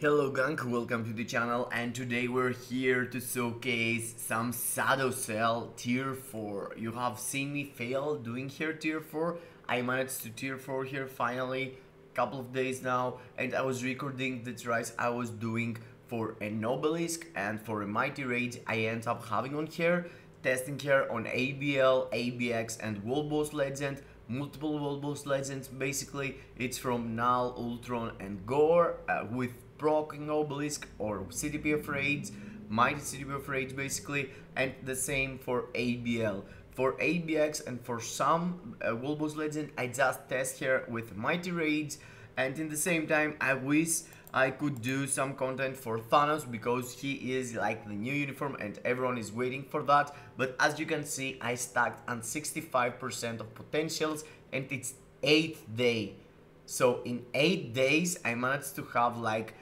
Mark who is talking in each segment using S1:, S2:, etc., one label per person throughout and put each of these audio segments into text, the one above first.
S1: Hello Gunk, welcome to the channel and today we're here to showcase some Shadow Shell tier 4. You have seen me fail doing here tier 4. I managed to tier 4 here finally, a couple of days now and I was recording the tries I was doing for an obelisk and for a mighty rage I end up having on here testing here on ABL, ABX and World Boss Legend multiple World Boss Legends basically it's from Knull, Ultron and Gorr uh, with proccing Obelisk or CTP of Rage, Mighty CTP of Rage basically and the same for ABL. For ABX and for some uh, Legend I just test here with Mighty Rage and in the same time I wish I could do some content for Thanos because he is like the new uniform and everyone is waiting for that. But as you can see, I stacked on 65% of potentials and it's 8th day. So in 8 days, I managed to have like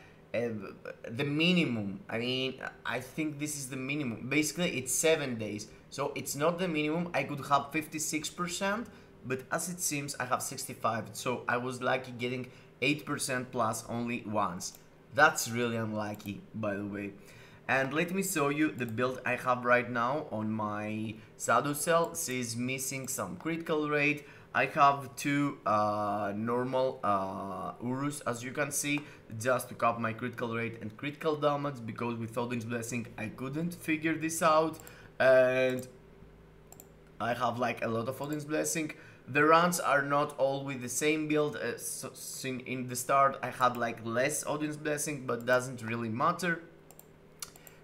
S1: the minimum. I mean, I think this is the minimum. Basically, it's 7 days. So it's not the minimum. I could have 56%, but as it seems, I have 65. So I was lucky getting 8% plus only once. That's really unlucky, by the way. And let me show you the build I have right now on my Shadow Shell. She's missing some critical rate. I have two uh, normal uh, Urus as you can see just to cap my critical rate and critical damage because with Odin's Blessing I couldn't figure this out and I have like a lot of Odin's Blessing the runs are not all with the same build. So in the start I had like less Odin's Blessing, but doesn't really matter.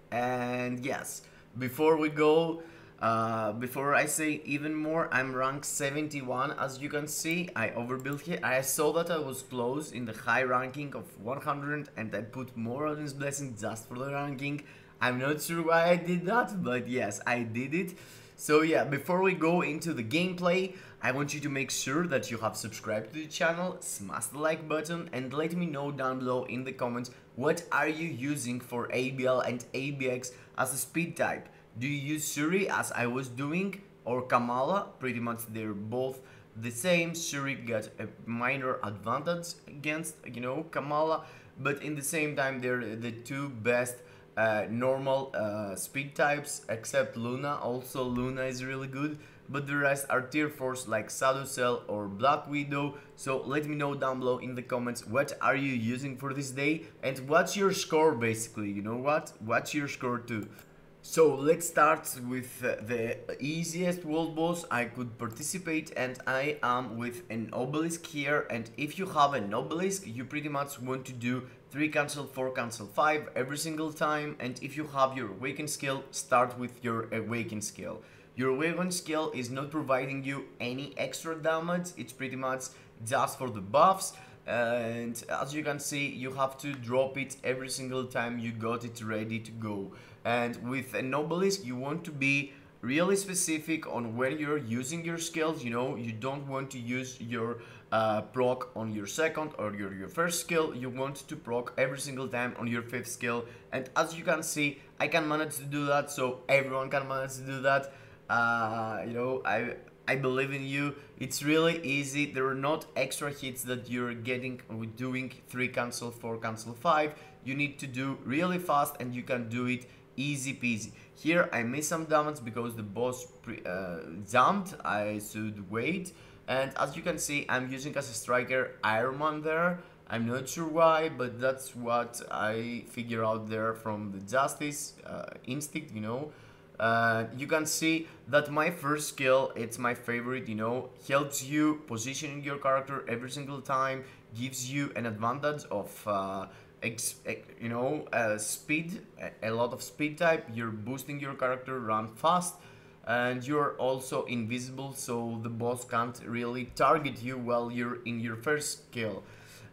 S1: And yes, before we go, uh, before I say even more, I'm rank 71 as you can see. I overbuilt here. I saw that I was close in the high ranking of 100 and I put more Odin's Blessing just for the ranking. I'm not sure why I did that, but yes, I did it. So yeah, before we go into the gameplay, I want you to make sure that you have subscribed to the channel, smash the like button and let me know down below in the comments what are you using for ABL and ABX as a speed type. Do you use Shuri as I was doing or Kamala? Pretty much they're both the same. Shuri got a minor advantage against, you know, Kamala, but in the same time they're the two best uh, normal uh, speed types except Luna. Also Luna is really good but the rest are tier 4s like Shadow Shell or Black Widow. So let me know down below in the comments what are you using for this day and what's your score basically, you know what? What's your score too? So let's start with uh, the easiest world boss I could participate and I am with an obelisk here and if you have an obelisk you pretty much want to do 3 cancel 4 cancel 5 every single time and if you have your awaken skill start with your awaken skill. Your awaken skill is not providing you any extra damage it's pretty much just for the buffs and as you can see you have to drop it every single time you got it ready to go and with an obelisk you want to be really specific on when you're using your skills you know you don't want to use your uh, proc on your second or your, your first skill you want to proc every single time on your fifth skill and as you can see I can manage to do that so everyone can manage to do that uh, you know I I believe in you. It's really easy. There are not extra hits that you're getting with doing 3 cancel, 4 cancel, 5. You need to do really fast and you can do it easy peasy. Here I missed some damage because the boss uh, jumped, I should wait. And as you can see, I'm using as a striker Iron Man there. I'm not sure why, but that's what I figure out there from the Justice uh, instinct, you know. Uh, you can see that my first skill, it's my favorite, you know, helps you positioning your character every single time, gives you an advantage of uh, you know, uh, speed, a lot of speed type, you're boosting your character, run fast, and you're also invisible, so the boss can't really target you while you're in your first skill.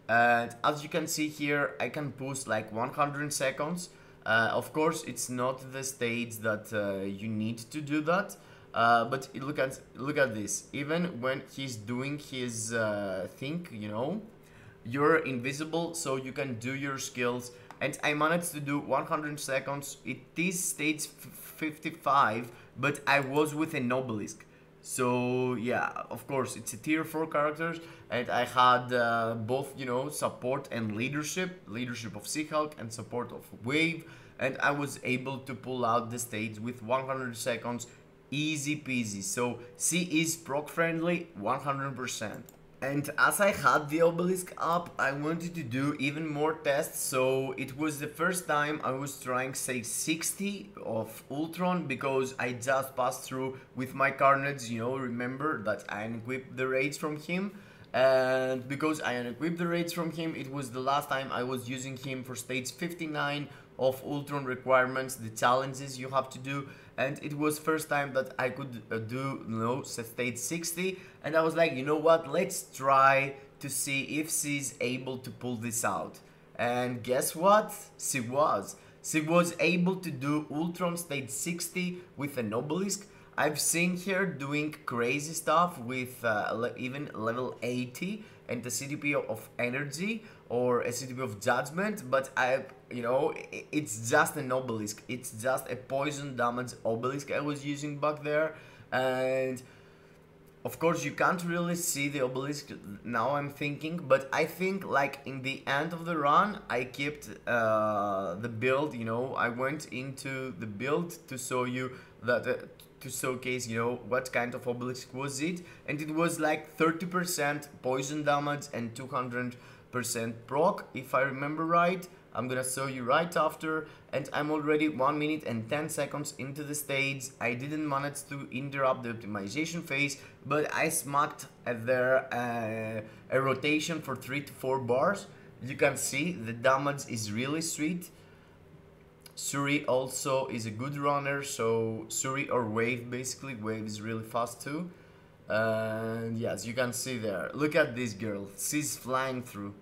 S1: And as you can see here, I can boost like 100 seconds. Uh, of course, it's not the stage that uh, you need to do that. Uh, but look at look at this. Even when he's doing his uh, thing, you know, you're invisible so you can do your skills and I managed to do 100 seconds it is stage 55 but I was with an obelisk So yeah, of course it's a tier 4 characters and I had uh, both, you know, support and leadership, leadership of She-Hulk and support of Wave and I was able to pull out the stage with 100 seconds easy peasy. So C is proc friendly 100%. And as I had the obelisk up, I wanted to do even more tests, so it was the first time I was trying say 60 of Ultron because I just passed through with my carnage, you know, remember that I unequipped the raids from him? And because I unequipped the raids from him, it was the last time I was using him for stage 59 of Ultron requirements, the challenges you have to do and it was first time that I could uh, do you know stage 60 and I was like you know what? Let's try to see if she's able to pull this out. And guess what? She was. She was able to do Ultron stage 60 with an obelisk. I've seen her doing crazy stuff with uh, even level 80 and the CTP of energy or a CTP of judgment, but I, you know, it's just an obelisk. It's just a poison damage obelisk I was using back there, and of course you can't really see the obelisk now I'm thinking, but I think like in the end of the run I kept uh, the build, you know, I went into the build to show you that uh, to showcase, you know, what kind of obelisk was it. And it was like 30% poison damage and 200% proc, if I remember right. I'm gonna show you right after and I'm already 1 minute and 10 seconds into the stage. I didn't manage to interrupt the optimization phase but I smacked at there uh, a rotation for 3 to 4 bars. You can see the damage is really sweet Shuri also is a good runner, so Shuri or Wave basically. Wave is really fast too. And yes, you can see there. Look at this girl. She's flying through.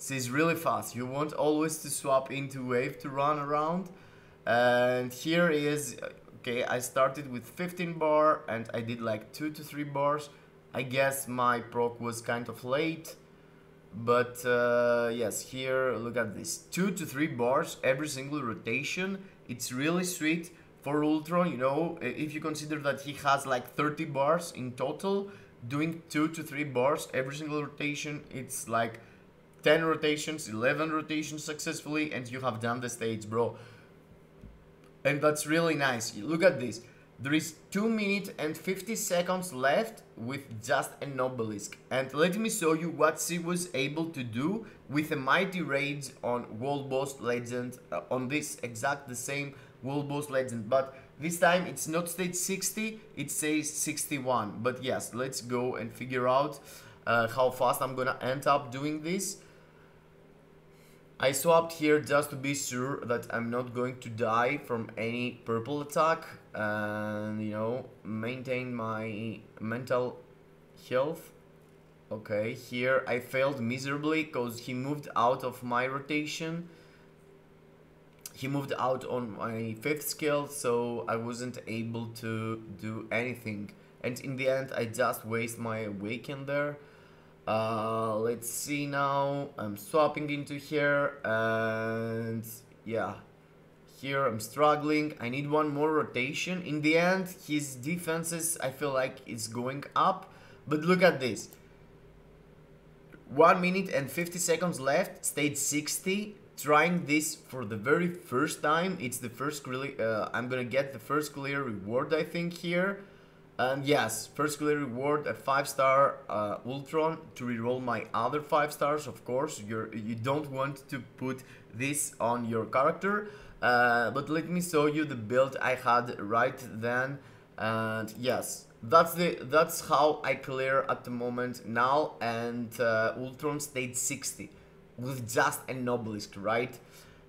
S1: She's really fast. You want always to swap into Wave to run around. And here is, okay, I started with 15 bar and I did like 2 to 3 bars. I guess my proc was kind of late. But uh, yes, here, look at this. Two to three bars every single rotation. It's really sweet for Ultron, you know, if you consider that he has like 30 bars in total, doing two to three bars every single rotation, it's like 10 rotations, 11 rotations successfully, and you have done the stage, bro. And that's really nice. Look at this. There is 2 minutes and 50 seconds left with just an obelisk. And let me show you what she was able to do with a mighty rage on World Boss Legend, uh, on this exact the same World Boss Legend. But this time it's not stage 60, it says 61. But yes, let's go and figure out uh, how fast I'm gonna end up doing this. I swapped here just to be sure that I'm not going to die from any purple attack and you know maintain my mental health okay here I failed miserably because he moved out of my rotation he moved out on my fifth skill so I wasn't able to do anything and in the end I just waste my weekend there uh, let's see now I'm swapping into here and yeah here I'm struggling. I need one more rotation. In the end, his defenses, I feel like, is going up. But look at this. 1 minute and 50 seconds left, stage 60. Trying this for the very first time. It's the first really, uh, I'm gonna get the first clear reward, I think, here. And yes, first clear reward, a 5 star uh, Ultron to reroll my other 5 stars, of course. You're, you don't want to put this on your character. Uh, but let me show you the build I had right then and yes that's the that's how I clear at the moment now and uh, Ultron stage 60 with just an obelisk right?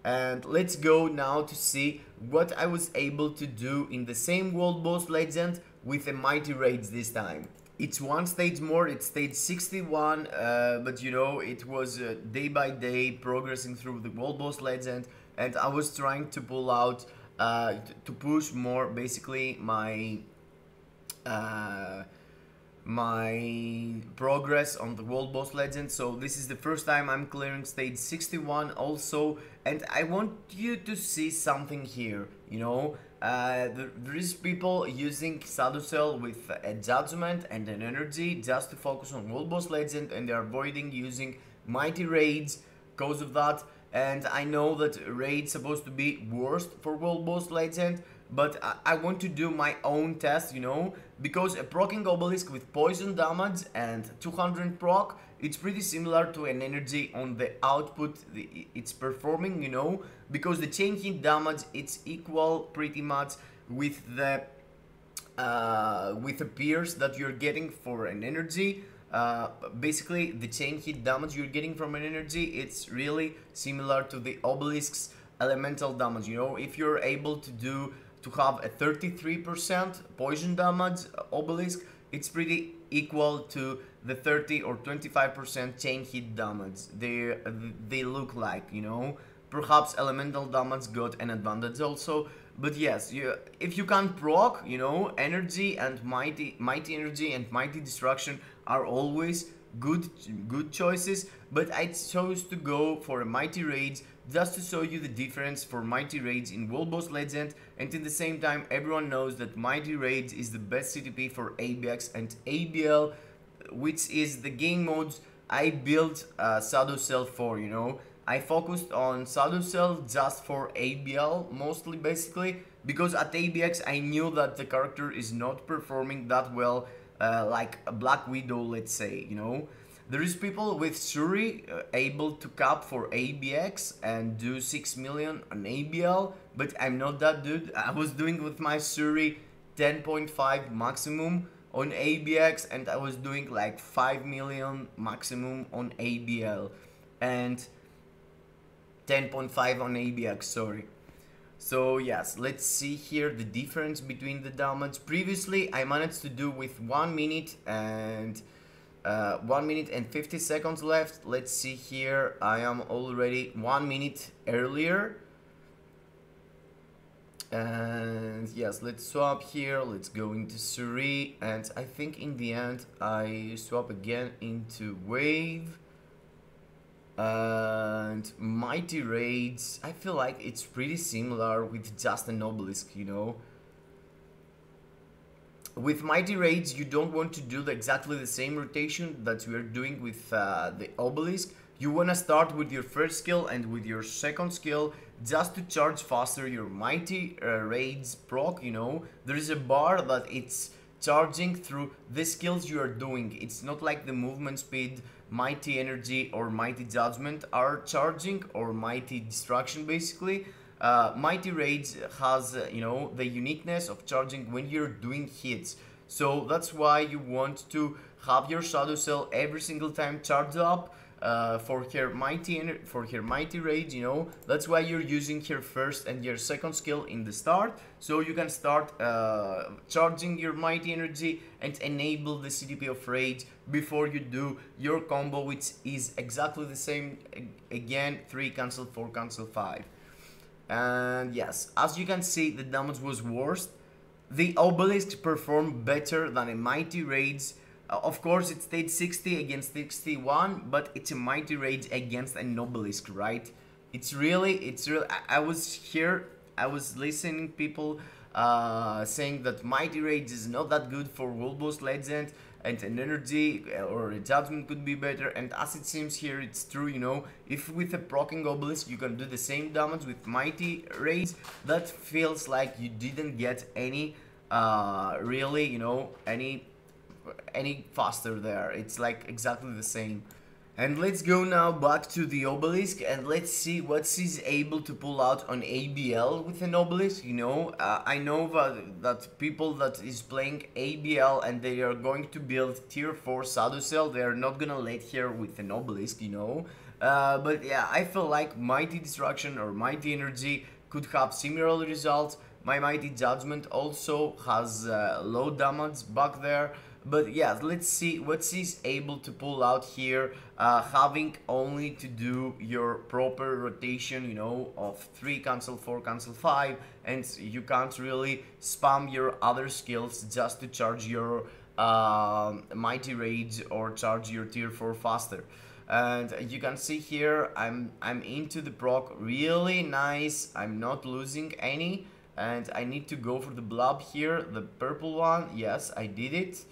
S1: And let's go now to see what I was able to do in the same world boss legend with a mighty raids this time. It's one stage more it's stage 61 uh, but you know it was uh, day by day progressing through the world boss legend and I was trying to pull out uh, to push more basically my uh, my progress on the World Boss Legend. So this is the first time I'm clearing stage 61 also. And I want you to see something here, you know. Uh, there, is people using Shadow Shell with a judgment and an energy just to focus on World Boss Legend and they're avoiding using Mighty Raids because of that. And I know that Raid's supposed to be worst for World Boss Legend, but I, want to do my own test, you know, because a proccing obelisk with poison damage and 200 proc, it's pretty similar to an energy on the output the, it's performing, you know, because the chain hit damage, it's equal pretty much with the uh, with the pierce that you're getting for an energy. Uh, basically, the chain hit damage you're getting from an energy, it's really similar to the obelisk's elemental damage, you know, if you're able to do to have a 33% poison damage uh, obelisk, it's pretty equal to the 30 or 25% chain hit damage they they look like, you know. Perhaps elemental damage got an advantage also, but yes, you, if you can't proc, you know, energy and mighty mighty energy and mighty destruction are always good good choices, but I chose to go for a mighty rage just to show you the difference for Mighty Raids in World Boss Legend and in the same time everyone knows that Mighty Raids is the best CTP for ABX and ABL which is the game modes I built uh, Cell for, you know. I focused on Shadow Shell just for ABL mostly basically because at ABX I knew that the character is not performing that well uh, like a Black Widow let's say, you know. There is people with Shuri uh, able to cap for ABX and do 6 million on ABL, but I'm not that dude. I was doing with my Shuri 10.5 maximum on ABX and I was doing like 5 million maximum on ABL and 10.5 on ABX, sorry. So yes, let's see here the difference between the damage. Previously I managed to do with 1 minute and uh, 1 minute and 50 seconds left. Let's see here. I am already 1 minute earlier. And yes, let's swap here. Let's go into Shuri. And I think in the end, I swap again into Wave. And Mighty Raids. I feel like it's pretty similar with just an Obelisk, you know with Mighty Raids, you don't want to do exactly the same rotation that we are doing with uh, the Obelisk. You want to start with your first skill and with your second skill just to charge faster your Mighty uh, Raids proc, you know. There is a bar that it's charging through the skills you are doing. It's not like the movement speed, Mighty Energy or Mighty Judgment are charging or Mighty Destruction basically uh, Mighty Raids has, uh, you know, the uniqueness of charging when you're doing hits. So that's why you want to have your Shadow Shell every single time charged up uh, for her mighty for her mighty rage you know. That's why you're using her first and your second skill in the start. So you can start uh, charging your mighty energy and enable the CTP of rage before you do. Your combo which is exactly the same again 3 cancel 4 cancel 5 and yes, as you can see, the damage was worse. The Obelisk performed better than a Mighty Raids. Uh, of course, it stayed 60 against 61, but it's a Mighty Raids against an Obelisk, right? It's really, it's real. I, I was here, I was listening people uh, saying that Mighty Raids is not that good for World Boss Legend and an energy uh, or a judgment could be better. And as it seems here it's true you know if with a proccing obelisk you can do the same damage with mighty raids that feels like you didn't get any uh really you know any any faster there. It's like exactly the same and let's go now back to the obelisk and let's see what she's able to pull out on ABL with an obelisk, you know. Uh, I know that, that people that is playing ABL and they are going to build tier 4 Shadow Shell, they are not gonna let here with an obelisk, you know. Uh, but yeah, I feel like Mighty Destruction or Mighty Energy could have similar results. My Mighty Judgment also has uh, low damage back there. But yeah, let's see what she's able to pull out here, uh, having only to do your proper rotation, you know, of 3 cancel 4 cancel 5, and you can't really spam your other skills just to charge your um, mighty Rage or charge your tier 4 faster. And you can see here I'm I'm into the proc really nice. I'm not losing any. And I need to go for the blob here the purple one. Yes I did it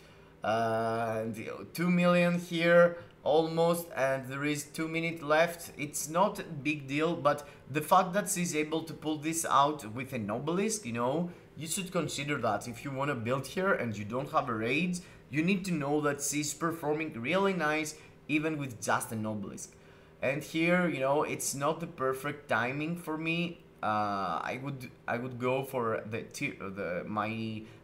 S1: uh, 2 million here almost and there is 2 minutes left it's not a big deal but the fact that she's able to pull this out with an obelisk you know you should consider that if you want to build here and you don't have a raid you need to know that she's performing really nice even with just an obelisk. And here, you know, it's not the perfect timing for me. Uh, I would I would go for the the my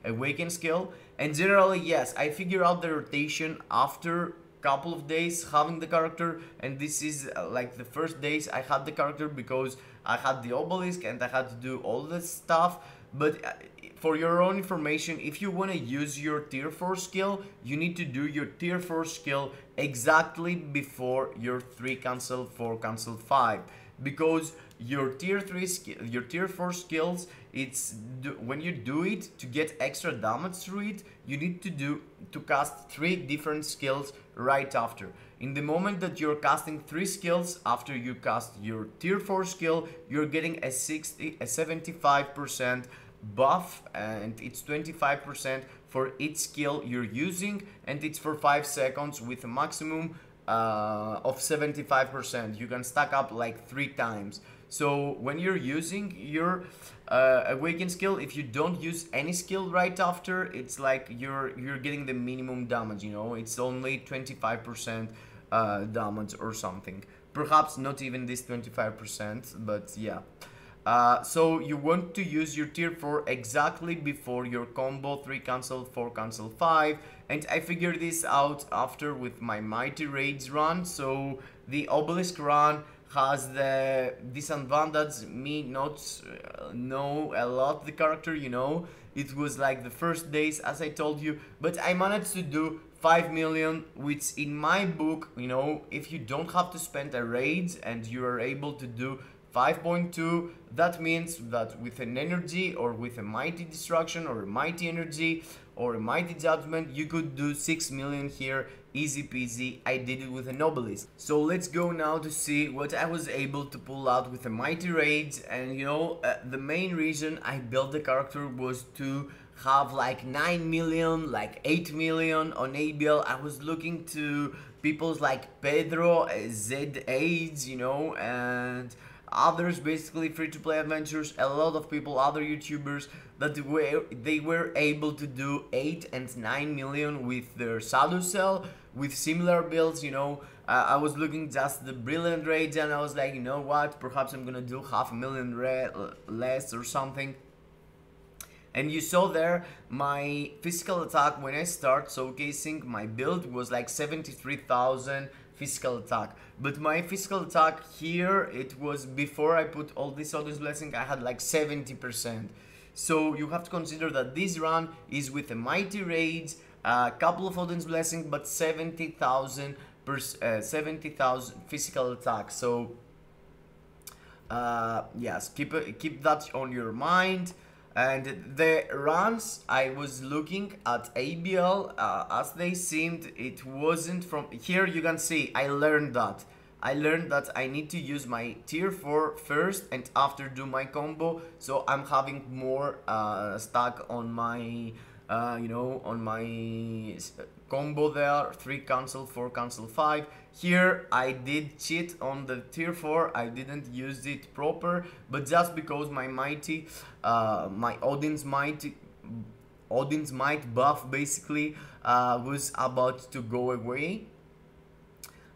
S1: awaken skill. And generally, yes, I figure out the rotation after couple of days having the character. And this is uh, like the first days I had the character because I had the obelisk and I had to do all this stuff. But uh, for your own information, if you want to use your tier 4 skill, you need to do your tier 4 skill exactly before your 3 cancel 4 cancel 5 because your tier 3 skill your tier 4 skills it's when you do it to get extra damage through it you need to do to cast three different skills right after. In the moment that you're casting three skills after you cast your tier 4 skill you're getting a 60 a 75 percent buff and it's 25% for each skill you're using and it's for 5 seconds with a maximum uh, of 75%. You can stack up like 3 times. So when you're using your uh, awaken skill, if you don't use any skill right after, it's like you're you're getting the minimum damage, you know, it's only 25% uh, damage or something. Perhaps not even this 25%, but yeah. Uh, so you want to use your tier 4 exactly before your combo 3 cancel 4 cancel 5 and I figured this out after with my mighty raids run. So the obelisk run has the disadvantage me not uh, know a lot the character you know. It was like the first days as I told you. But I managed to do 5 million which in my book you know if you don't have to spend a raid and you are able to do 5.2 that means that with an energy or with a mighty destruction or a mighty energy or a mighty judgment you could do 6 million here easy peasy. I did it with an obelisk so let's go now to see what I was able to pull out with a mighty raids and you know uh, the main reason I built the character was to have like 9 million like 8 million on ABL I was looking to people's like Pedro uh, Z AIDS you know and others basically free-to-play adventures a lot of people other youtubers that were they were able to do 8 and 9 million with their shadow shell with similar builds you know. Uh, I was looking just the brilliant raids and I was like you know what perhaps I'm gonna do half a million less or something. And you saw there my physical attack when I start showcasing my build was like 73,000 physical attack. But my physical attack here, it was before I put all this Odin's Blessing, I had like 70%. So you have to consider that this run is with a Mighty Raids, a couple of Odin's Blessing, but 70,000 uh, 70,000 physical attack. So uh, yes, keep, keep that on your mind. And the runs, I was looking at ABL, uh, as they seemed, it wasn't from... Here you can see, I learned that. I learned that I need to use my tier 4 first and after do my combo. So I'm having more uh, stack on my, uh, you know, on my combo there. 3 cancel, 4 cancel, 5. Here I did cheat on the tier 4, I didn't use it proper, but just because my mighty, uh, my Odin's mighty, Odin's might buff basically uh, was about to go away.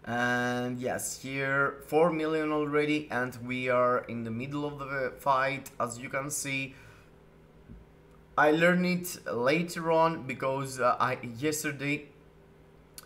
S1: And yes, here 4 million already and we are in the middle of the fight as you can see. I learned it later on because uh, I yesterday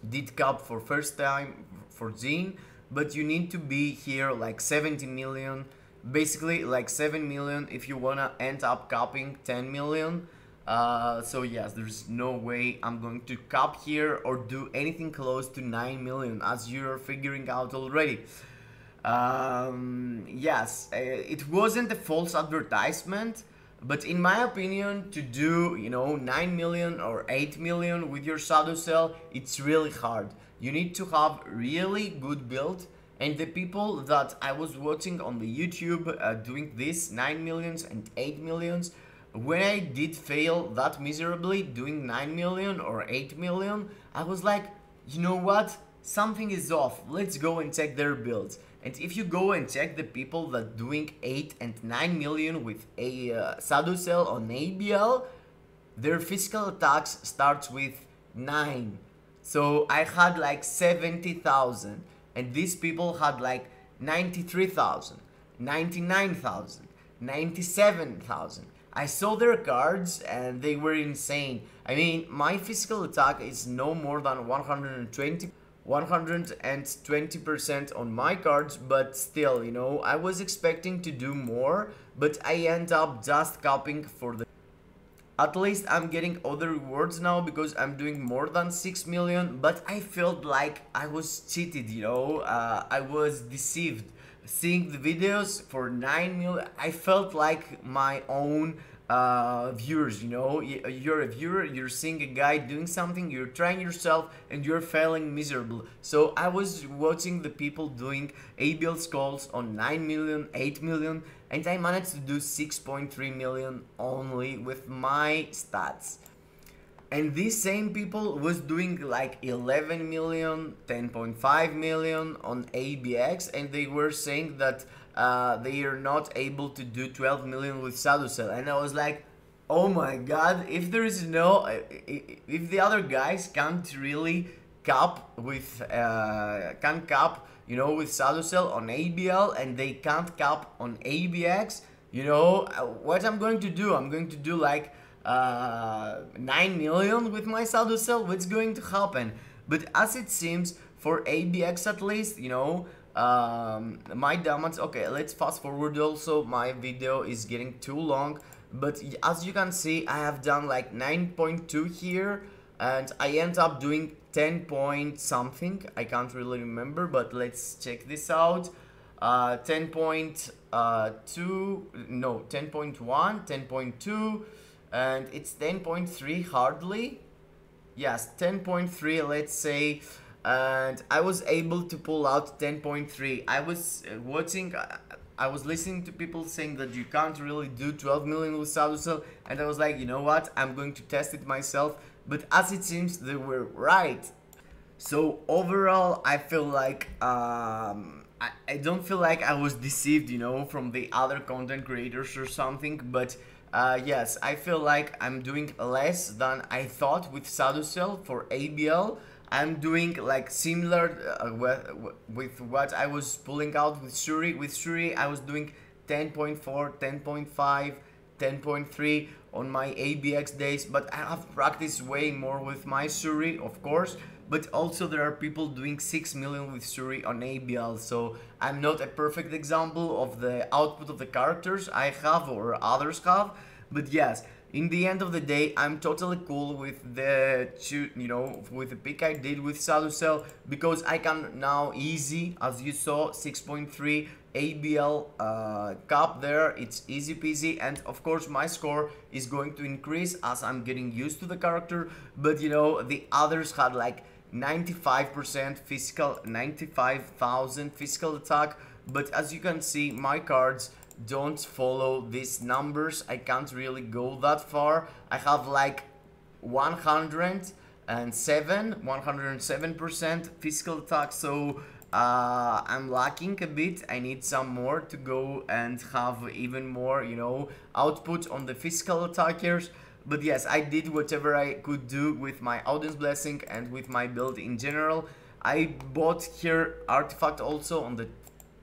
S1: did cap for first time for Jean, but you need to be here like 70 million, basically like 7 million if you wanna end up capping 10 million. Uh, so yes, there's no way I'm going to cap here or do anything close to 9 million as you're figuring out already. Um, yes, uh, it wasn't a false advertisement, But in my opinion, to do, you know, 9 million or 8 million with your shadow shell, it's really hard. You need to have really good build and the people that I was watching on the YouTube uh, doing this 9 millions and 8 millions, when I did fail that miserably doing 9 million or 8 million, I was like, you know what? Something is off. Let's go and check their builds. And if you go and check the people that doing 8 and 9 million with a uh, Shadow Shell on ABL, their physical attacks starts with 9. So I had like 70,000 and these people had like 93,000, 99,000, 97,000. I saw their cards and they were insane. I mean, my physical attack is no more than 120 120% on my cards, but still, you know, I was expecting to do more, but I end up just capping for the... At least I'm getting other rewards now because I'm doing more than 6 million, but I felt like I was cheated, you know, uh, I was deceived. Seeing the videos for 9 million, I felt like my own uh, viewers, you know, you're a viewer, you're seeing a guy doing something, you're trying yourself and you're failing miserably So I was watching the people doing ABL calls on 9 million, 8 million, and I managed to do 6.3 million only with my stats. And these same people was doing like 11 million, 10.5 million on ABX and they were saying that uh, they are not able to do 12 million with Shadow And I was like, oh my god, if there is no, if the other guys can't really cap with, uh, can cap, you know, with Shadow on ABL and they can't cap on ABX, you know, uh, what I'm going to do, I'm going to do like uh, 9 million with my Shadow what's going to happen? But as it seems, for ABX at least, you know, um, my diamonds okay let's fast forward also. My video is getting too long but as you can see I have done like 9.2 here and I end up doing 10 point something. I can't really remember but let's check this out. Uh, 10.2 uh, no 10.1 10.2 and it's 10.3 hardly. Yes 10.3 let's say and I was able to pull out 10.3. I was uh, watching, uh, I was listening to people saying that you can't really do 12 million with Cell, and I was like, you know what, I'm going to test it myself, but as it seems, they were right. So overall, I feel like, um, I, I don't feel like I was deceived, you know, from the other content creators or something, but uh, yes, I feel like I'm doing less than I thought with Cell for ABL, I'm doing like similar uh, with, what I was pulling out with Shuri. With Shuri, I was doing 10.4, 10.5, 10.3 on my ABX days, but I have practiced way more with my Shuri, of course. But also there are people doing 6 million with Shuri on ABL, so I'm not a perfect example of the output of the characters I have or others have. But yes, in the end of the day, I'm totally cool with the you know with the pick I did with Cell because I can now easy as you saw 6.3 ABL uh, cap there. It's easy peasy. And of course my score is going to increase as I'm getting used to the character. But you know the others had like 95% physical 95,000 physical attack. But as you can see my cards don't follow these numbers. I can't really go that far. I have like 107, 107% physical attack, so uh, I'm lacking a bit. I need some more to go and have even more, you know, output on the physical attackers. But yes, I did whatever I could do with my Odin's blessing and with my build in general. I bought here artifact also on the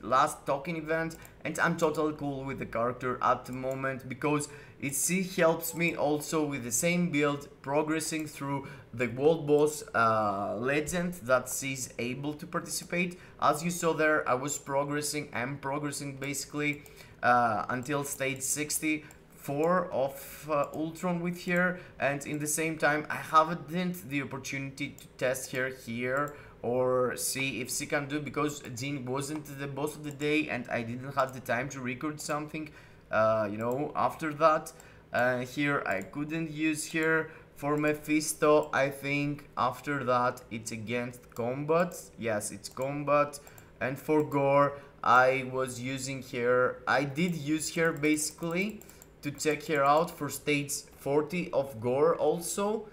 S1: last token event and I'm totally cool with the character at the moment because it helps me also with the same build progressing through the world boss uh, legend that she's able to participate. As you saw there I was progressing I'm progressing basically uh, until stage 64 of uh, Ultron with her and in the same time I haven't the opportunity to test her here or see if she can do because Jean wasn't the boss of the day and I didn't have the time to record something uh, you know after that. Uh, here I couldn't use here for Mephisto. I think after that it's against combat. Yes it's combat. And for Gorr I was using here I did use here basically to check her out for stage 40 of Gorr also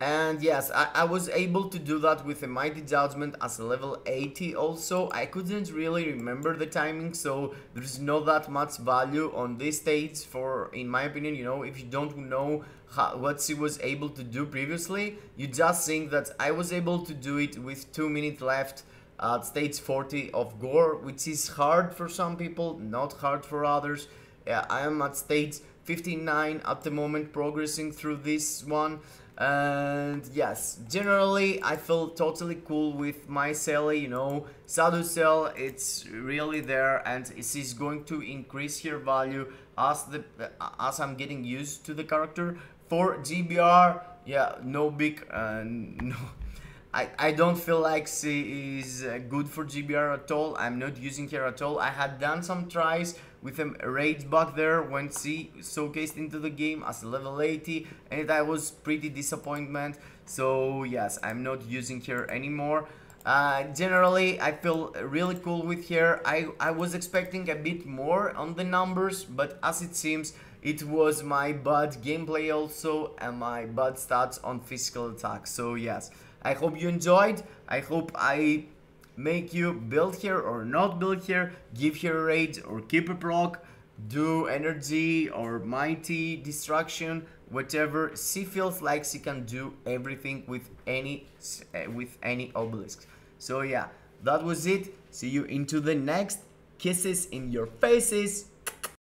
S1: and yes, I, I, was able to do that with a Mighty Judgment as a level 80 also. I couldn't really remember the timing, so there's not that much value on this stage for, in my opinion, you know, if you don't know how, what she was able to do previously, you just think that I was able to do it with 2 minutes left at stage 40 of Gorr, which is hard for some people, not hard for others. Yeah, I am at stage 59 at the moment, progressing through this one and yes generally i feel totally cool with my Sally you know Sadu Cell it's really there and it is going to increase her value as the as i'm getting used to the character for gbr yeah no big uh, no I, I don't feel like she is uh, good for GBR at all. I'm not using her at all. I had done some tries with a rage back there when she showcased into the game as level 80 and that was pretty disappointment. So yes, I'm not using her anymore. Uh, generally, I feel really cool with her. I, I was expecting a bit more on the numbers, but as it seems, it was my bad gameplay also and my bad stats on physical attack. So yes, I hope you enjoyed. I hope I make you build here or not build here, give here rage or keep a proc, do energy or mighty destruction, whatever. She feels like she can do everything with any uh, with any obelisk. So yeah, that was it. See you into the next. Kisses in your faces.